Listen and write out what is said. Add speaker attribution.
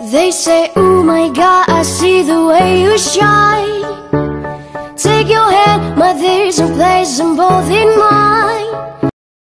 Speaker 1: They say, oh my God, I see the way you shine. Take your hand, my there's a place in both in mine.